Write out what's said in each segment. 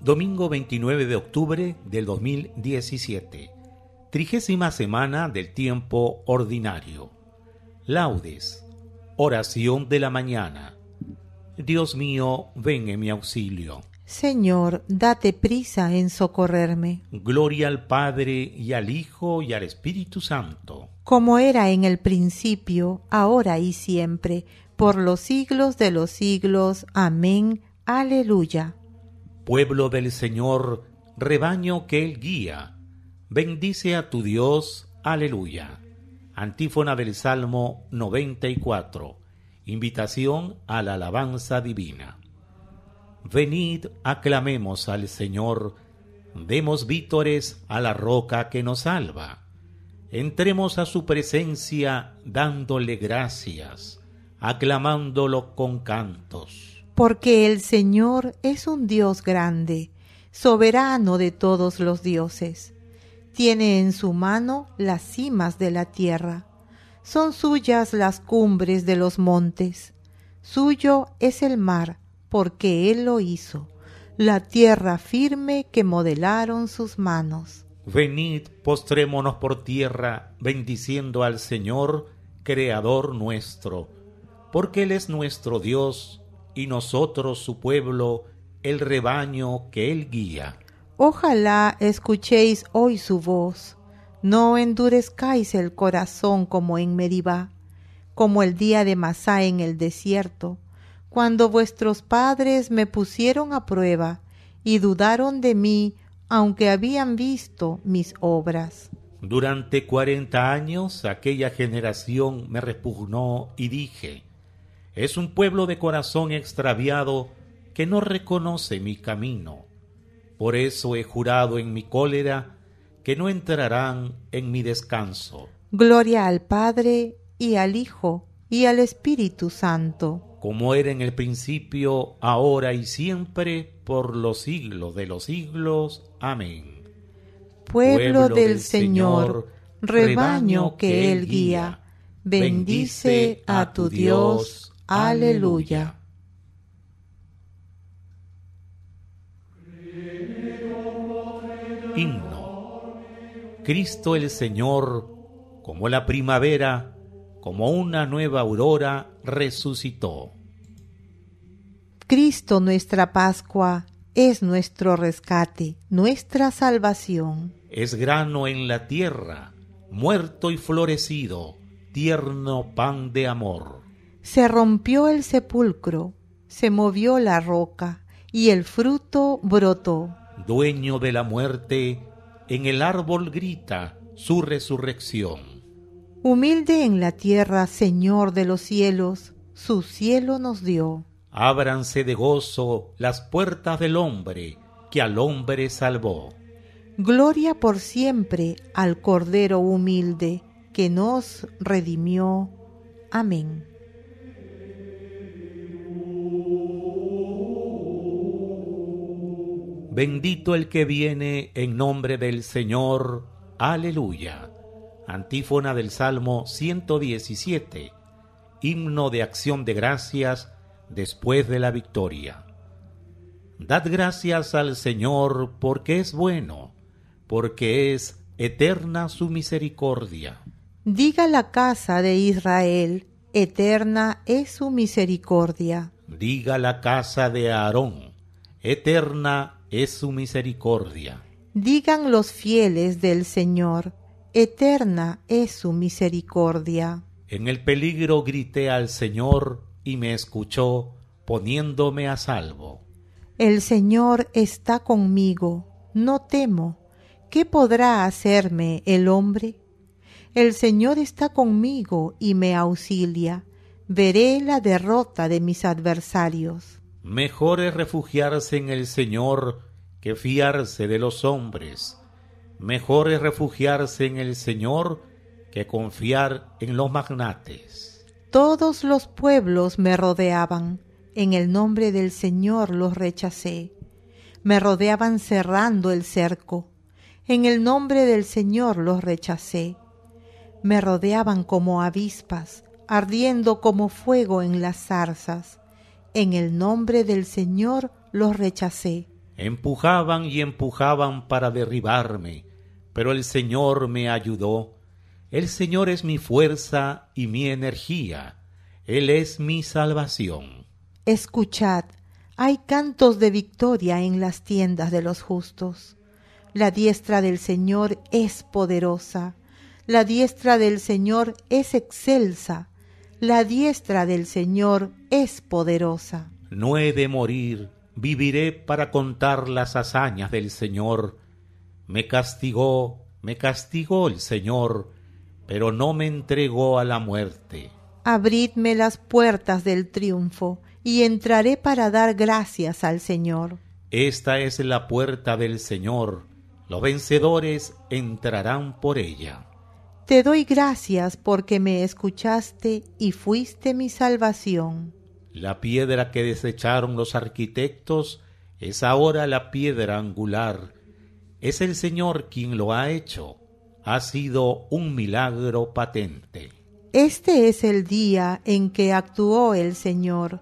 Domingo 29 de octubre del 2017, trigésima semana del tiempo ordinario. Laudes, oración de la mañana. Dios mío, ven en mi auxilio. Señor, date prisa en socorrerme. Gloria al Padre y al Hijo y al Espíritu Santo. Como era en el principio, ahora y siempre, por los siglos de los siglos. Amén. Aleluya. Pueblo del Señor, rebaño que Él guía, bendice a tu Dios. Aleluya. Antífona del Salmo 94. Invitación a la alabanza divina. Venid, aclamemos al Señor, demos vítores a la roca que nos salva. Entremos a su presencia dándole gracias, aclamándolo con cantos. Porque el Señor es un Dios grande, soberano de todos los dioses. Tiene en su mano las cimas de la tierra. Son suyas las cumbres de los montes. Suyo es el mar porque Él lo hizo, la tierra firme que modelaron sus manos. Venid, postrémonos por tierra, bendiciendo al Señor, Creador nuestro, porque Él es nuestro Dios, y nosotros su pueblo, el rebaño que Él guía. Ojalá escuchéis hoy su voz, no endurezcáis el corazón como en Meribá, como el día de Masá en el desierto, cuando vuestros padres me pusieron a prueba y dudaron de mí, aunque habían visto mis obras. Durante cuarenta años aquella generación me repugnó y dije, es un pueblo de corazón extraviado que no reconoce mi camino. Por eso he jurado en mi cólera que no entrarán en mi descanso. Gloria al Padre y al Hijo y al Espíritu Santo como era en el principio, ahora y siempre, por los siglos de los siglos. Amén. Pueblo, del, Señor, rebaño que Él guía, bendice a tu Dios. Aleluya. Himno. Cristo el Señor, como la primavera, como una nueva aurora, resucitó. Cristo nuestra Pascua es nuestro rescate, nuestra salvación. Es grano en la tierra, muerto y florecido, tierno pan de amor. Se rompió el sepulcro, se movió la roca, y el fruto brotó. Dueño de la muerte, en el árbol grita su resurrección. Humilde en la tierra, Señor de los cielos, su cielo nos dio. Ábranse de gozo las puertas del hombre, que al hombre salvó. Gloria por siempre al Cordero humilde, que nos redimió. Amén. Bendito el que viene en nombre del Señor. Aleluya. Antífona del Salmo 117, himno de acción de gracias después de la victoria. Dad gracias al Señor porque es bueno, porque es eterna su misericordia. Diga la casa de Israel, eterna es su misericordia. Diga la casa de Aarón, eterna es su misericordia. Digan los fieles del Señor, eterna es su misericordia. En el peligro grité al Señor y me escuchó, poniéndome a salvo. El Señor está conmigo, no temo. ¿Qué podrá hacerme el hombre? El Señor está conmigo y me auxilia. Veré la derrota de mis adversarios. Mejor es refugiarse en el Señor que fiarse de los hombres. Mejor es refugiarse en el Señor que confiar en los magnates. Todos los pueblos me rodeaban, en el nombre del Señor los rechacé. Me rodeaban cerrando el cerco, en el nombre del Señor los rechacé. Me rodeaban como avispas, ardiendo como fuego en las zarzas. En el nombre del Señor los rechacé. Empujaban y empujaban para derribarme, pero el Señor me ayudó. El Señor es mi fuerza y mi energía. Él es mi salvación. Escuchad, hay cantos de victoria en las tiendas de los justos. La diestra del Señor es poderosa. La diestra del Señor es excelsa. La diestra del Señor es poderosa. No he de morir viviré para contar las hazañas del Señor. Me castigó, me castigó el Señor, pero no me entregó a la muerte. Abridme las puertas del triunfo, y entraré para dar gracias al Señor. Esta es la puerta del Señor, los vencedores entrarán por ella. Te doy gracias porque me escuchaste y fuiste mi salvación. La piedra que desecharon los arquitectos es ahora la piedra angular. Es el Señor quien lo ha hecho. Ha sido un milagro patente. Este es el día en que actuó el Señor.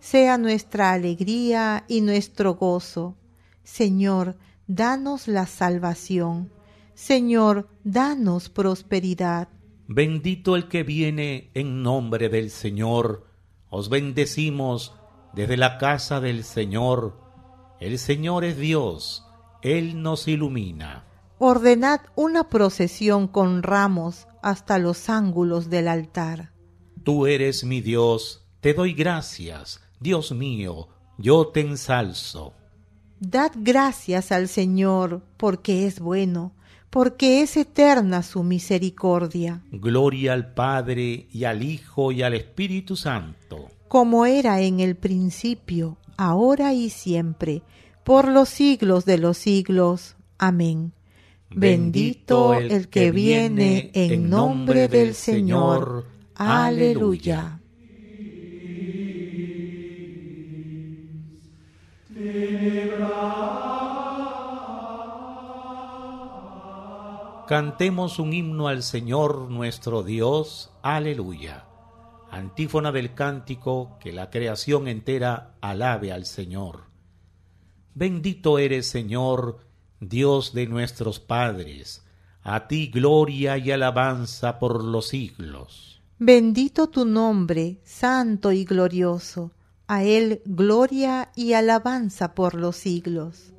Sea nuestra alegría y nuestro gozo. Señor, danos la salvación. Señor, danos prosperidad. Bendito el que viene en nombre del Señor os bendecimos desde la casa del Señor. El Señor es Dios, Él nos ilumina. Ordenad una procesión con ramos hasta los ángulos del altar. Tú eres mi Dios, te doy gracias, Dios mío, yo te ensalzo. Dad gracias al Señor, porque es bueno, porque es eterna su misericordia. Gloria al Padre y al Hijo y al Espíritu Santo. Como era en el principio, ahora y siempre, por los siglos de los siglos. Amén. Bendito el que viene en nombre del Señor. Aleluya. Cantemos un himno al Señor nuestro Dios. Aleluya. Antífona del cántico que la creación entera alabe al Señor. Bendito eres, Señor, Dios de nuestros padres. A ti gloria y alabanza por los siglos. Bendito tu nombre, santo y glorioso. A él gloria y alabanza por los siglos.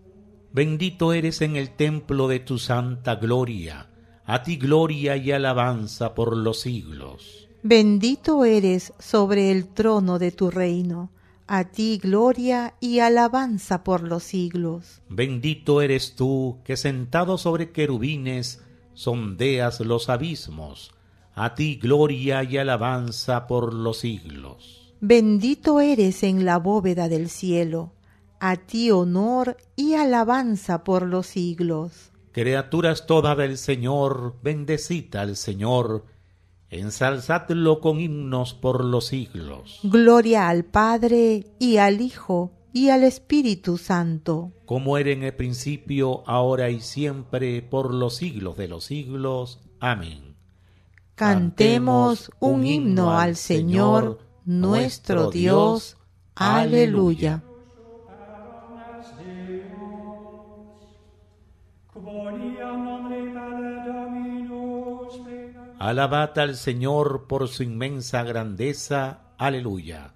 Bendito eres en el templo de tu santa gloria, a ti gloria y alabanza por los siglos. Bendito eres sobre el trono de tu reino, a ti gloria y alabanza por los siglos. Bendito eres tú que sentado sobre querubines sondeas los abismos, a ti gloria y alabanza por los siglos. Bendito eres en la bóveda del cielo, a ti honor y alabanza por los siglos. Criaturas todas del Señor, bendecita al Señor, ensalzadlo con himnos por los siglos. Gloria al Padre y al Hijo y al Espíritu Santo. Como era en el principio, ahora y siempre, por los siglos de los siglos. Amén. Cantemos un himno al Señor, nuestro Dios. Aleluya. Alabad al Señor por su inmensa grandeza. Aleluya.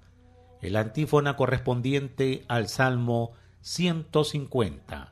El antífona correspondiente al Salmo 150.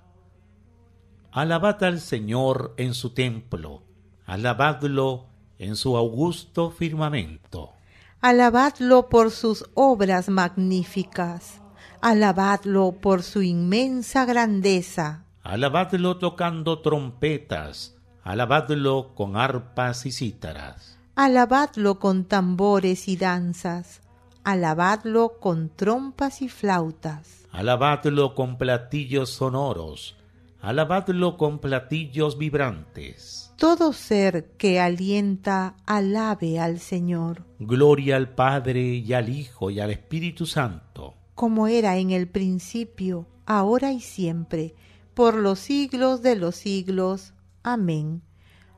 Alabad al Señor en su templo, alabadlo en su augusto firmamento. Alabadlo por sus obras magníficas, alabadlo por su inmensa grandeza. Alabadlo tocando trompetas, alabadlo con arpas y cítaras. Alabadlo con tambores y danzas, alabadlo con trompas y flautas. Alabadlo con platillos sonoros, alabadlo con platillos vibrantes. Todo ser que alienta, alabe al Señor. Gloria al Padre y al Hijo y al Espíritu Santo. Como era en el principio, ahora y siempre, por los siglos de los siglos. Amén.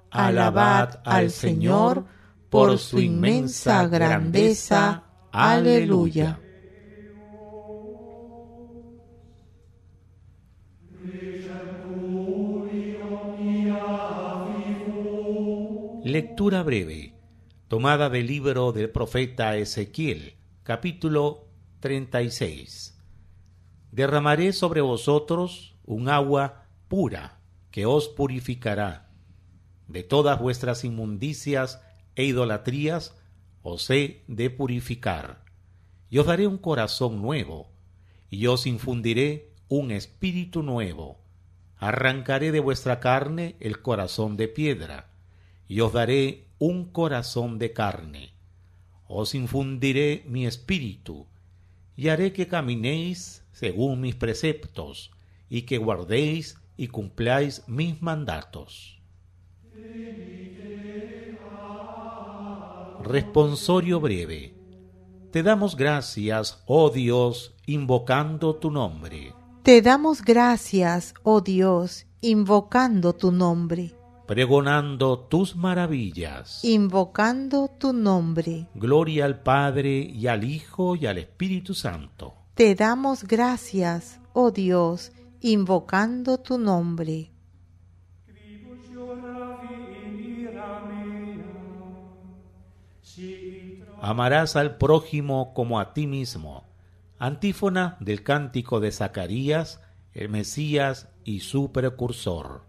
Alabad al Señor por su inmensa grandeza. Aleluya. Lectura breve, tomada del libro del profeta Ezequiel, capítulo 36. Derramaré sobre vosotros un agua pura que os purificará. De todas vuestras inmundicias e idolatrías os he de purificar. Y os daré un corazón nuevo, y os infundiré un espíritu nuevo. Arrancaré de vuestra carne el corazón de piedra, y os daré un corazón de carne. Os infundiré mi espíritu, y haré que caminéis según mis preceptos, y que guardéis y cumpláis mis mandatos. Responsorio breve. Te damos gracias, oh Dios, invocando tu nombre. Te damos gracias, oh Dios, invocando tu nombre. Pregonando tus maravillas. Invocando tu nombre. Gloria al Padre y al Hijo y al Espíritu Santo. Te damos gracias, oh Dios, invocando tu nombre. Amarás al prójimo como a ti mismo. Antífona del cántico de Zacarías, el Mesías y su precursor.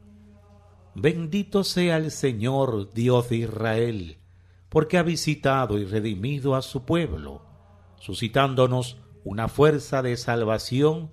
Bendito sea el Señor Dios de Israel, porque ha visitado y redimido a su pueblo, suscitándonos una fuerza de salvación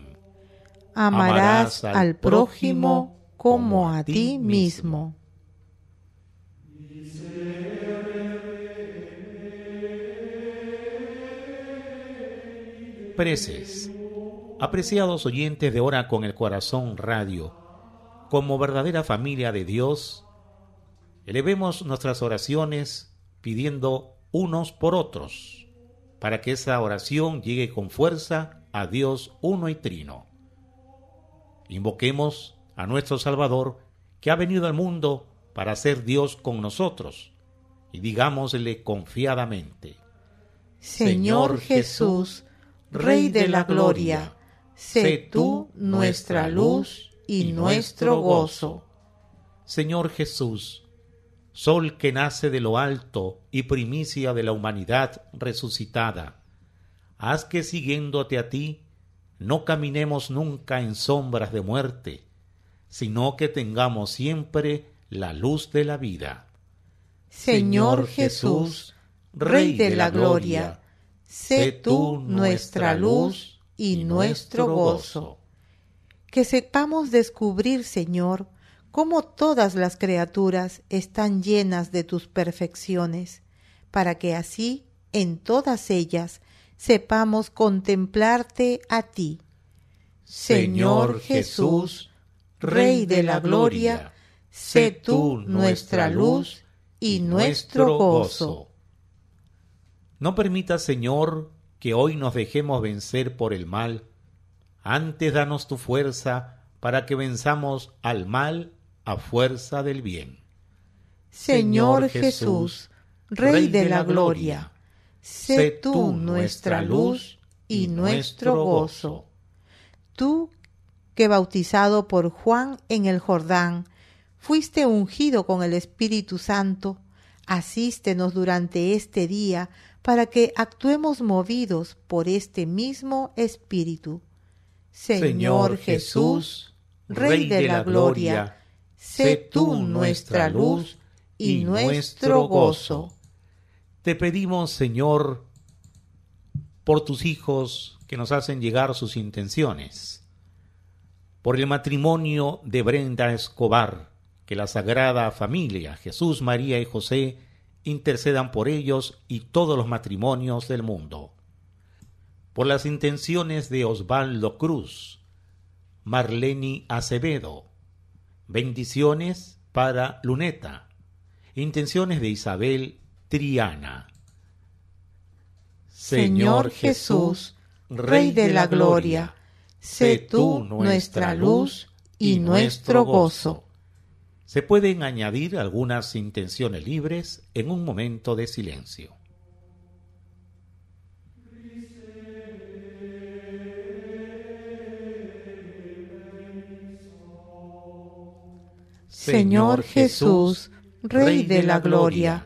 Amarás, al prójimo como a ti mismo. Preces. Apreciados oyentes de Hora con el Corazón Radio, como verdadera familia de Dios, elevemos nuestras oraciones pidiendo unos por otros, para que esa oración llegue con fuerza a Dios uno y trino. Invoquemos a nuestro Salvador, que ha venido al mundo para ser Dios con nosotros, y digámosle confiadamente, Señor Jesús, Rey de la Gloria, sé tú nuestra luz y nuestro gozo. Señor Jesús, Sol que nace de lo alto y primicia de la humanidad resucitada, haz que siguiéndote a ti, no caminemos nunca en sombras de muerte, sino que tengamos siempre la luz de la vida. Señor Jesús, Rey de la Gloria, sé tú nuestra luz y nuestro gozo. Que sepamos descubrir, Señor, cómo todas las criaturas están llenas de tus perfecciones, para que así, en todas ellas, sepamos contemplarte a ti. Señor Jesús, Rey de la Gloria, sé tú nuestra luz y nuestro gozo. No permita, Señor, que hoy nos dejemos vencer por el mal. Antes danos tu fuerza para que venzamos al mal a fuerza del bien. Señor Jesús, Rey de la Gloria, sé tú nuestra luz y nuestro gozo. Tú que bautizado por Juan en el Jordán, fuiste ungido con el Espíritu Santo, asístenos durante este día para que actuemos movidos por este mismo Espíritu. Señor Jesús, Rey de la Gloria, sé tú nuestra luz y nuestro gozo. Te pedimos, Señor, por tus hijos que nos hacen llegar sus intenciones, por el matrimonio de Brenda Escobar, que la Sagrada Familia, Jesús, María y José, intercedan por ellos y todos los matrimonios del mundo. Por las intenciones de Osvaldo Cruz, Marleni Acevedo, bendiciones para Luneta, intenciones de Isabel Triana. Señor Jesús, Rey de la Gloria, sé tú nuestra luz y nuestro gozo. Se pueden añadir algunas intenciones libres en un momento de silencio. Señor Jesús, Rey de la Gloria,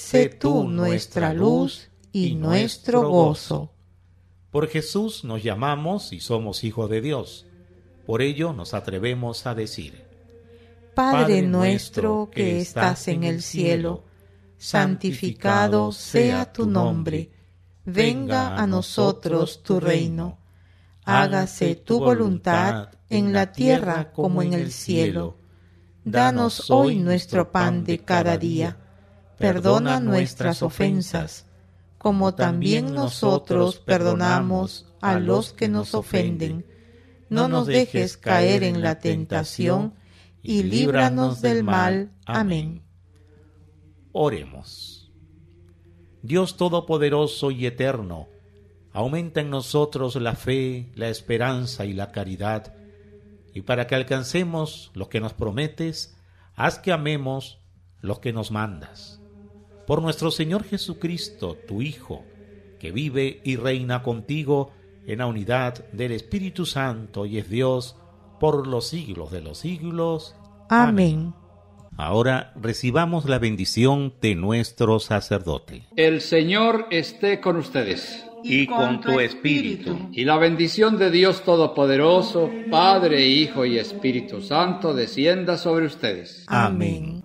sé tú nuestra luz y nuestro gozo. Por Jesús nos llamamos y somos hijos de Dios. Por ello nos atrevemos a decir, Padre nuestro que estás en el cielo, santificado sea tu nombre, venga a nosotros tu reino, hágase tu voluntad en la tierra como en el cielo. Danos hoy nuestro pan de cada día, perdona nuestras ofensas, como también nosotros perdonamos a los que nos ofenden. No nos dejes caer en la tentación, y líbranos del mal. Amén. Oremos. Dios Todopoderoso y Eterno, aumenta en nosotros la fe, la esperanza y la caridad, y para que alcancemos lo que nos prometes, haz que amemos lo que nos mandas. Por nuestro Señor Jesucristo, tu Hijo, que vive y reina contigo en la unidad del Espíritu Santo y es Dios, por los siglos de los siglos. Amén. Ahora recibamos la bendición de nuestro sacerdote. El Señor esté con ustedes. Y con tu espíritu. Y la bendición de Dios Todopoderoso, Padre, Hijo y Espíritu Santo, descienda sobre ustedes. Amén.